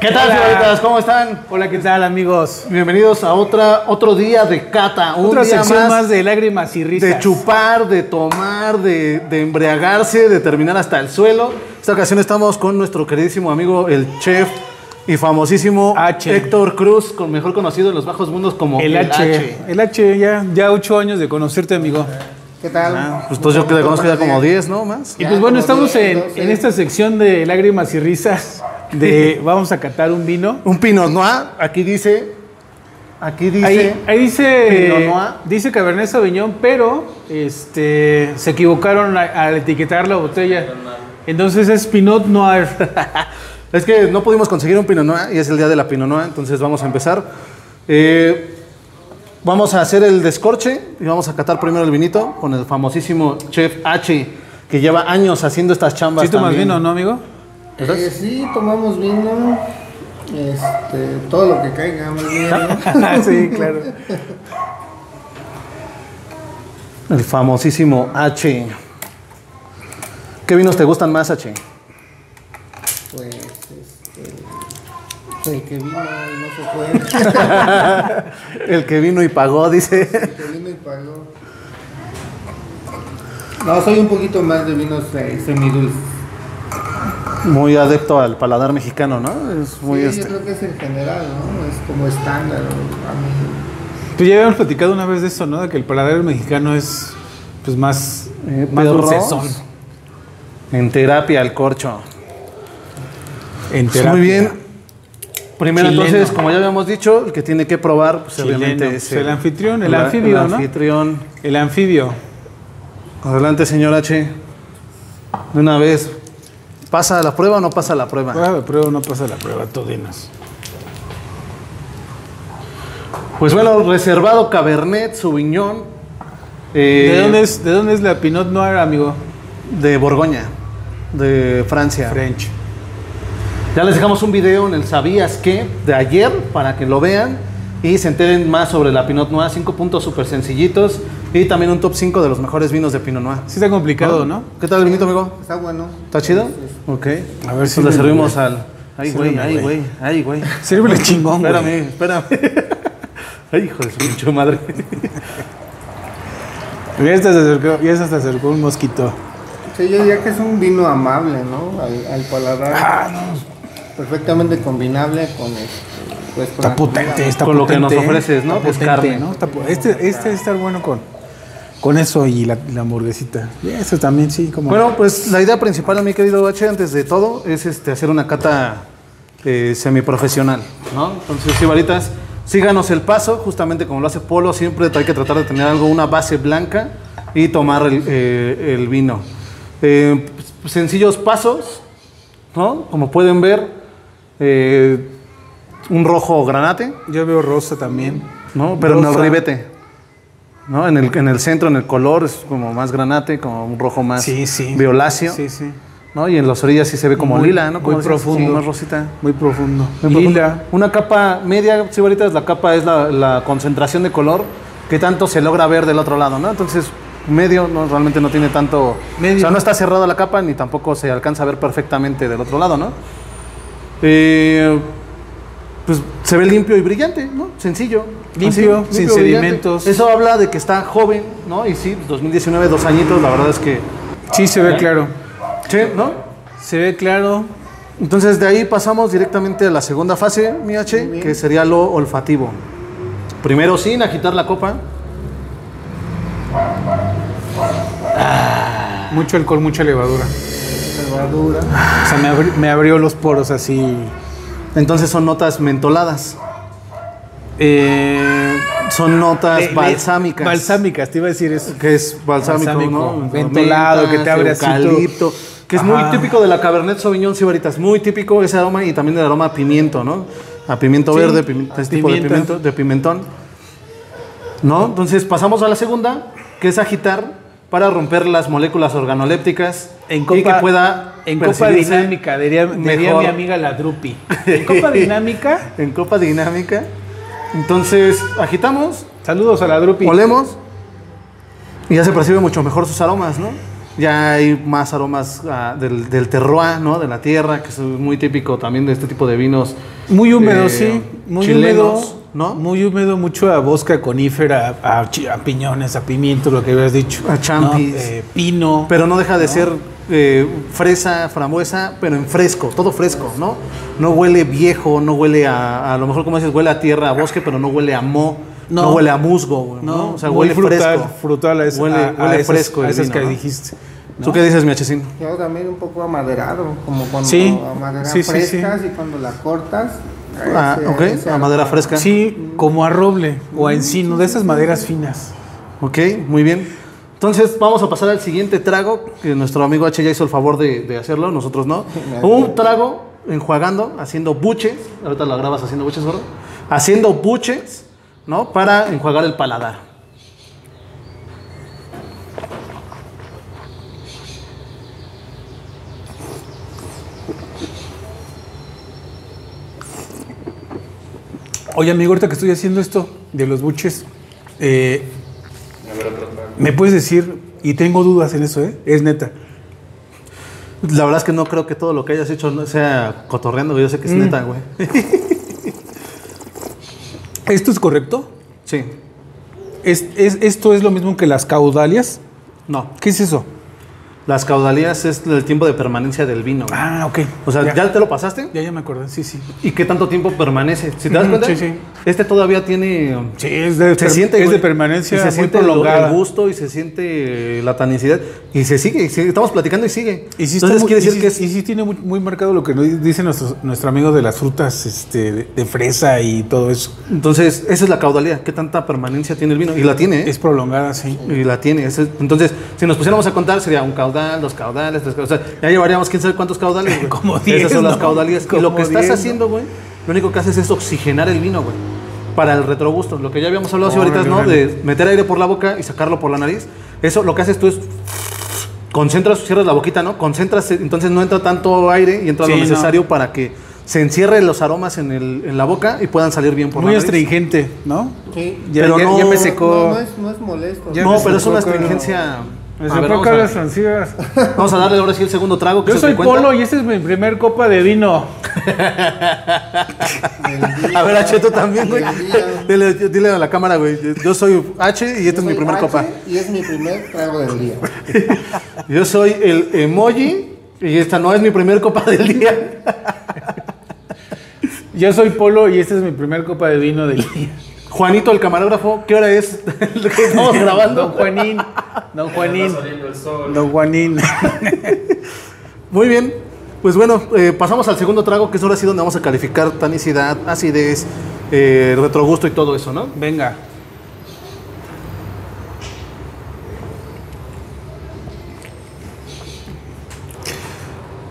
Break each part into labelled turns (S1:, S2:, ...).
S1: ¿Qué tal, señoritas? ¿Cómo están?
S2: Hola, ¿qué tal, amigos?
S1: Bienvenidos a otra, otro día de cata. Un
S2: Otra
S1: día
S2: sección
S1: más,
S2: más, de lágrimas y risas.
S1: de chupar, de tomar, de, de embriagarse, de terminar hasta el suelo. Esta ocasión estamos con nuestro queridísimo amigo, el chef y famosísimo
S2: H.
S1: Héctor Cruz, con mejor conocido en los bajos mundos como
S2: El H. El H, ya, ya ocho años de conocerte, amigo.
S3: ¿Qué tal?
S1: Pues entonces yo que le conozco ya como 10, ¿no? Más.
S2: Y pues bueno, estamos
S3: diez,
S2: en, en esta sección de lágrimas y risas. De vamos a catar un vino.
S1: Un Pinot Noir, aquí dice. Aquí dice.
S2: Ahí, ahí dice,
S1: Pinot Noir.
S2: dice Cabernet Sauvignon, pero este, se equivocaron al etiquetar la botella. Entonces es Pinot Noir.
S1: Es que no pudimos conseguir un Pinot Noir y es el día de la Pinot Noir, entonces vamos a empezar. Eh, vamos a hacer el descorche y vamos a catar primero el vinito con el famosísimo Chef H, que lleva años haciendo estas chambas.
S2: ¿Sí tomas vino, no, amigo?
S3: Eh, sí, tomamos vino. Este, todo lo que caiga, más bien. ¿no?
S2: sí, claro.
S1: El famosísimo H. ¿Qué vinos te gustan más, H?
S3: Pues, este. El que vino y no se fue.
S1: El que vino y pagó, dice.
S3: El que vino y pagó. No, soy un poquito más de vinos eh, semidulces.
S1: Muy adepto al paladar mexicano, ¿no? Es muy
S3: sí,
S1: este.
S3: yo creo que es en general, ¿no? Es como estándar. A mí.
S2: Pues ya habíamos platicado una vez de eso, ¿no? De que el paladar mexicano es pues más,
S1: Eh,
S2: más dulcezón.
S1: En terapia al corcho.
S2: En
S1: Pues
S2: terapia.
S1: muy bien. Primero,
S2: Chileno.
S1: entonces, como ya habíamos dicho, el que tiene que probar, pues
S2: Chileno.
S1: obviamente es
S2: Pues el anfitrión, el anfibio,
S1: el
S2: ¿no?
S1: anfitrión.
S2: El anfibio.
S1: Adelante, señor H. De una vez. ¿Pasa la prueba o no pasa la prueba?
S2: Prueba la prueba o no pasa la prueba, todinas.
S1: Pues bueno, reservado Cabernet Sauvignon. eh,
S2: ¿De, dónde es, ¿De dónde es la Pinot Noir, amigo?
S1: De Borgoña, de Francia.
S2: French.
S1: Ya les dejamos un video en el ¿Sabías qué? de ayer para que lo vean y se enteren más sobre la Pinot Noir. Cinco puntos súper sencillitos y también un top 5 de los mejores vinos de Pinot Noir.
S2: Sí está complicado, ¿no?
S1: ¿Qué tal el vinito, amigo?
S3: Está bueno.
S1: ¿Está chido? Ok.
S2: A ver si
S1: le servimos al. Ay, güey, ay,
S2: güey.
S1: ay, güey.
S2: Sírvele chingón, güey.
S1: Espérame, espérame. Ay, hijo de su pinche madre.
S2: Ya hasta se acercó, ya hasta se acercó un mosquito.
S3: Sí, yo diría que es un vino amable, ¿no? Al, al paladar.
S2: Ah,
S3: Perfectamente combinable con este, pues, con
S2: Está potente, está
S1: Con lo que nos
S2: potente,
S1: ofreces, ¿no?
S2: Potente,
S1: carne.
S2: ¿no? Está este, este está bueno con, con eso y la, la hamburguesita. Y eso también, sí, como.
S1: Bueno, pues la idea principal, mi querido H, antes de todo, es este, hacer una cata eh, semiprofesional, ¿no? Entonces, Ibaritas, síganos el paso, justamente como lo hace Polo, siempre hay que tratar de tener algo, una base blanca y tomar el, eh, el vino. Eh, pues, sencillos pasos, ¿no? Como pueden ver, eh, un rojo granate,
S2: Yo veo rosa también.
S1: ¿no? Pero en el
S2: Rosa.
S1: ribete, ¿no? En el, en el centro, en el color, es como más granate, como un rojo más
S2: Sí, sí.
S1: violáceo.
S2: Sí, sí.
S1: ¿no? Y en las orillas sí se ve como
S2: Muy-
S1: lila, ¿no?
S2: muy
S1: Como dices,
S2: profundo.
S1: como más rosita.
S2: Muy profundo.
S1: Muy profundo.
S2: Lila.
S1: Una capa media, sí, ahorita es la capa, es la, la concentración de color que tanto se logra ver del otro lado, ¿no? Entonces, medio no, realmente no tiene tanto...
S2: Medio.
S1: O sea, no está cerrada la capa ni tampoco se alcanza a ver perfectamente del otro lado, ¿no? Eh, pues se ve limpio y brillante, ¿no? Sencillo.
S2: Limpio, sin
S1: brillante.
S2: sedimentos.
S1: Eso habla de que está joven, ¿no? Y sí, 2019, dos añitos, la verdad es que...
S2: Sí, se ve claro.
S1: Sí, ¿no?
S2: Se ve claro.
S1: Entonces de ahí pasamos directamente a la segunda fase, mi H, que sería lo olfativo. Primero sin agitar la copa.
S2: Mucho alcohol, mucha levadura.
S3: Levadura.
S2: O sea, me, abri- me abrió los poros así.
S1: Entonces son notas mentoladas.
S2: Eh,
S1: Son notas balsámicas.
S2: Balsámicas, te iba a decir eso.
S1: Que es balsámico,
S2: Balsámico,
S1: ¿no?
S2: ventolado,
S1: Mentas,
S2: que te abre así
S1: eucalipto, Que es muy típico de la Cabernet Sauvignon Sibaritas. Muy típico ese aroma y también el aroma a pimiento, ¿no? A pimiento
S2: Sí,
S1: verde, este tipo de, pimiento, de pimentón. ¿No? Entonces pasamos a la segunda, que es agitar para romper las moléculas organolépticas
S2: En
S1: y que pueda
S2: en copa dinámica, diría, mi amiga la Drupi. En copa dinámica,
S1: en copa dinámica. Entonces agitamos,
S2: saludos a la Drupi.
S1: olemos y ya se percibe mucho mejor sus aromas, ¿no? Ya hay más aromas ah, del, del terroir, ¿no? De la tierra, que es muy típico también de este tipo de vinos.
S2: Muy húmedo,
S1: eh,
S2: sí. Muy
S1: chilenos,
S2: húmedo.
S1: ¿no?
S2: Muy húmedo, mucho a bosca conífera, a piñones, a pimientos, lo que habías dicho.
S1: A champis.
S2: ¿no? Eh, pino.
S1: Pero no deja de ser eh, fresa, frambuesa, pero en fresco, todo fresco, ¿no? No huele viejo, no huele a, a lo mejor como dices, huele a tierra, a bosque, pero no huele a mo, no,
S2: No.
S1: huele a musgo, güey, ¿no?
S2: no,
S1: O sea, huele
S2: frutal,
S1: fresco.
S2: frutal a, esa-
S1: Huele-
S2: a- a
S1: huele
S2: esas-
S1: fresco
S2: a
S1: el
S2: esas que
S1: ¿no?
S2: dijiste. ¿no?
S1: ¿Tú qué dices, mi Achecín?
S3: Yo también un poco amaderado, como cuando
S2: Sí,
S3: a madera
S2: sí, sí,
S3: fresca,
S2: sí.
S3: y cuando la cortas.
S1: Ah,
S3: ese-
S1: ok,
S3: ese
S1: a madera fresca.
S2: Sí, como a roble o a encino, de esas maderas finas.
S1: Ok, muy bien. Entonces vamos a pasar al siguiente trago, que nuestro amigo H ya hizo el favor de, de hacerlo, nosotros no. Un trago enjuagando, haciendo buches, ahorita lo grabas haciendo buches, gordo, haciendo buches, ¿no? Para enjuagar el paladar.
S2: Oye, amigo, ahorita que estoy haciendo esto de los buches, eh, ¿me puedes decir, y tengo dudas en eso, ¿eh? Es neta.
S1: La verdad es que no creo que todo lo que hayas hecho no sea cotorreando, yo sé que es
S2: Mm.
S1: neta, güey.
S2: ¿Esto es correcto?
S1: sí,
S2: ¿Es, es- ¿Esto es lo mismo que las caudalias?
S1: no.
S2: ¿Qué es eso?
S1: Las caudalías es el tiempo de permanencia del vino. güey.
S2: Ah, ok.
S1: O sea, ¿ya. te lo pasaste?
S2: Ya, ya me acordé, sí, sí.
S1: ¿Y qué tanto tiempo permanece? Si te das cuenta,
S2: sí, sí.
S1: este todavía tiene
S2: Sí, es de,
S1: se siente
S2: es
S1: güey,
S2: de permanencia
S1: y se
S2: muy
S1: siente
S2: prolongada.
S1: el gusto y se siente la tanicidad y se sigue y sigue- estamos platicando y sigue
S2: Y sí,
S1: entonces
S2: muy-
S1: quiere decir
S2: sí-
S1: que es
S2: y sí tiene muy, muy marcado lo que dice nuestro, nuestro amigo de las frutas este, de, de fresa y todo eso.
S1: entonces esa es la caudalía qué tanta permanencia tiene el vino y la tiene ¿eh?
S2: Es prolongada, sí.
S1: y la tiene entonces si nos pusiéramos a contar sería un caudal dos caudales tres caudales o sea, ya llevaríamos quién sabe cuántos caudales güey.
S2: Como diez,
S1: esas son las
S2: ¿no?
S1: caudalías y lo que estás haciendo güey lo único que haces es oxigenar el vino güey para el retrogusto lo que ya habíamos hablado ahorita no
S2: órale.
S1: de meter aire por la boca y sacarlo por la nariz eso lo que haces tú es concentras, cierras la boquita, ¿no? Concentras, entonces no entra tanto aire y entra
S2: Sí,
S1: lo
S2: no.
S1: necesario para que se encierren los aromas en, el, en la boca y puedan salir bien por
S2: Muy
S1: la nariz.
S2: astringente, ¿no?
S3: Sí.
S2: Ya,
S1: Pero
S2: ya-
S1: no-
S2: ya me secó.
S3: No, no es, no es molesto.
S2: Ya
S1: No, pero es una astringencia.
S2: Secó
S1: ver, a,
S2: las ansías.
S1: vamos a darle ahora sí el segundo trago. que
S2: Yo
S1: se
S2: soy
S1: cuenta.
S2: Polo y esta es mi primer copa de vino.
S1: A ver, H, tú también, güey. Dile, dile a la cámara, güey. Yo soy H y esta
S3: Yo
S1: es mi primer
S3: H
S1: copa.
S3: Y es mi primer trago del día.
S1: Yo soy el emoji y esta no es mi primer copa del día.
S2: Yo soy Polo y esta es mi primer copa de vino del día.
S1: Juanito, el camarógrafo, ¿qué hora es lo que estamos
S2: Don
S1: grabando?
S2: Juanín. Don Juanín. Don Juanín.
S1: Muy bien. Pues bueno, eh, pasamos al segundo trago, que es ahora sí donde vamos a calificar tanicidad, acidez, eh, retrogusto y todo eso, ¿no?
S2: Venga.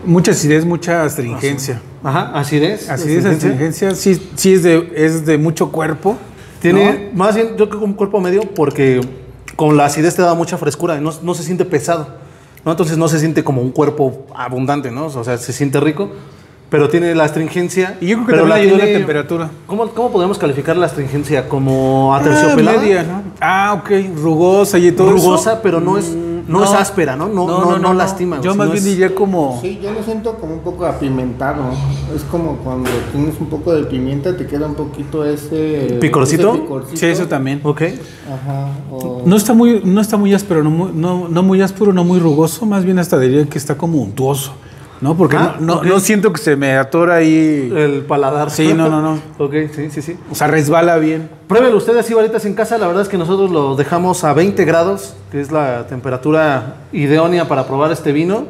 S2: Mucha acidez, mucha astringencia.
S1: Ajá, acidez.
S2: Acidez,
S1: astringencia.
S2: sí, sí es de, es de mucho cuerpo.
S1: Tiene, más bien, yo creo que un cuerpo medio porque con la acidez te da mucha frescura no, no se siente pesado, ¿no? Entonces no se siente como un cuerpo abundante, ¿no? O sea, se siente rico, pero tiene la astringencia.
S2: Y yo creo que
S1: pero
S2: también ayuda la
S1: tiene-
S2: temperatura.
S1: ¿Cómo, ¿Cómo podemos calificar la astringencia? ¿Como
S2: Ah,
S1: aterciopelada?
S2: media, ¿no? Ah, ok, rugosa y todo
S1: rugosa,
S2: eso.
S1: pero no es, no, es áspera, ¿no? No, no, no, lastima.
S2: Yo más bien
S1: es-
S2: diría como...
S3: Sí, yo lo siento como un poco apimentado. Es como cuando tienes un poco de pimienta, te queda un poquito ese.
S1: ¿Picorcito?
S3: ese picorcito.
S2: Sí, eso también.
S1: Ok.
S3: Ajá. o-
S2: No está muy, no está muy áspero, no muy, no, no muy áspero, no muy rugoso, más bien hasta diría que está como untuoso, ¿no? Porque
S1: Ah,
S2: no, no,
S1: ok.
S2: no siento que se me atora ahí,
S1: El paladar.
S2: Sí, no, no, no.
S1: ok, sí, sí, sí.
S2: o sea, resbala bien.
S1: Pruébelo ustedes igualitas en casa. La verdad es que nosotros lo dejamos a 20 grados, que es la temperatura idónea para probar este vino.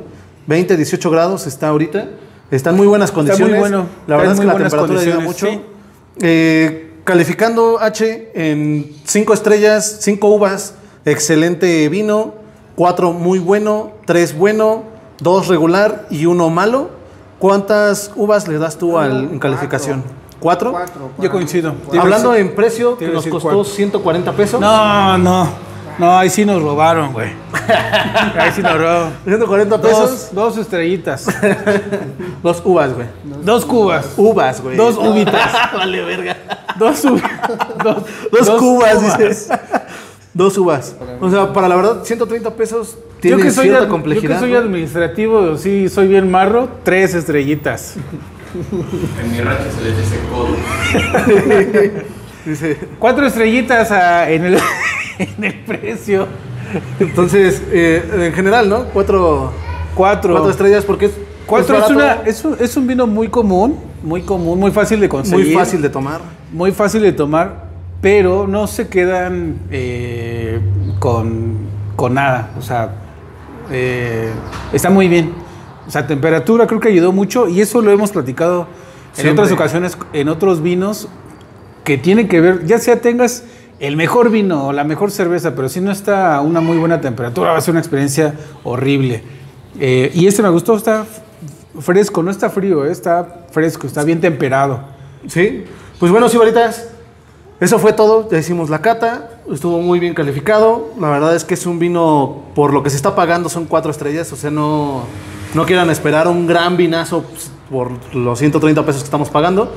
S1: 20, 18 grados está ahorita. Está en muy buenas condiciones.
S2: muy bueno.
S1: La
S2: Está
S1: verdad es que la temperatura ayuda mucho.
S2: condiciones,
S1: Eh, calificando H en 5 estrellas, 5 uvas, excelente vino, 4 muy bueno, 3 bueno, 2 regular y 1 malo. ¿Cuántas uvas le das tú al, en calificación? ¿Cuatro?
S3: Cuatro,
S2: Yo coincido.
S1: Hablando en precio, que nos costó
S2: cuatro.
S1: 140 pesos.
S2: No, no, no, ahí sí nos robaron, güey. Ahí sí nos robaron.
S1: 140
S2: Dos,
S1: pesos.
S2: dos estrellitas,
S1: Dos uvas, güey.
S2: dos cubas,
S1: Uvas, güey.
S2: dos uvitas,
S1: vale, verga.
S2: dos, u- dos,
S1: Dos, cubas, dices. Dos uvas. O sea, para la verdad, 130 pesos tiene
S2: yo que soy,
S1: cierta complejidad.
S2: yo que soy
S1: ¿no?
S2: administrativo, sí, soy bien marro, tres estrellitas.
S4: En mi rancho se les dice codo.
S1: Dice,
S2: Cuatro estrellitas ah, en, el, en el precio.
S1: entonces, eh, en general, ¿no? Cuatro,
S2: Cuatro.
S1: cuatro estrellas porque es,
S2: Cuatro
S1: es
S2: una, es, un, es un vino muy común, muy común, muy fácil de conseguir.
S1: muy fácil de tomar.
S2: Muy fácil de tomar, pero no se quedan eh, con, con nada. O sea, eh, está muy bien. O sea, temperatura creo que ayudó mucho y eso lo hemos platicado en
S1: Siempre.
S2: otras ocasiones, en otros vinos, que tiene que ver, ya sea tengas el mejor vino o la mejor cerveza, pero si no está a una muy buena temperatura, va a ser una experiencia horrible. Eh, y este me gustó, está fresco, no está frío, está fresco, está bien temperado.
S1: Sí. Pues bueno, Sibaritas, eso fue todo. Ya hicimos la cata. Estuvo muy bien calificado. La verdad es que es un vino, por lo que se está pagando, son cuatro estrellas. O sea, no, no quieran esperar un gran vinazo pues, por los 130 pesos que estamos pagando.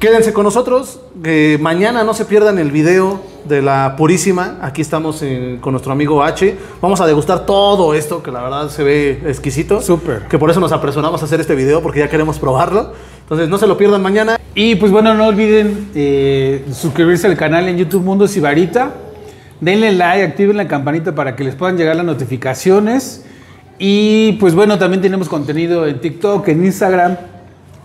S1: Quédense con nosotros. que mañana no se pierdan el video de la Purísima. Aquí estamos eh, con nuestro amigo H. Vamos a degustar todo esto, que la verdad se ve exquisito.
S2: Súper.
S1: Que por eso nos apresuramos a hacer este video, porque ya queremos probarlo. Entonces, no se lo pierdan mañana.
S2: Y pues bueno, no olviden eh, suscribirse al canal en YouTube Mundo Sibarita. Denle like, activen la campanita para que les puedan llegar las notificaciones. Y pues bueno, también tenemos contenido en TikTok, en Instagram.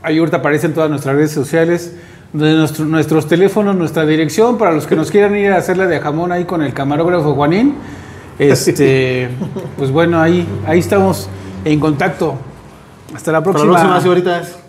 S2: Ahí ahorita aparecen todas nuestras redes sociales. De nuestro- nuestros teléfonos, nuestra dirección, para los que nos quieran ir a hacerla de jamón ahí con el camarógrafo Juanín. Este, pues bueno, ahí, ahí estamos en contacto. Hasta la
S1: Hasta la
S2: próxima.
S1: próxima, Sibaritas.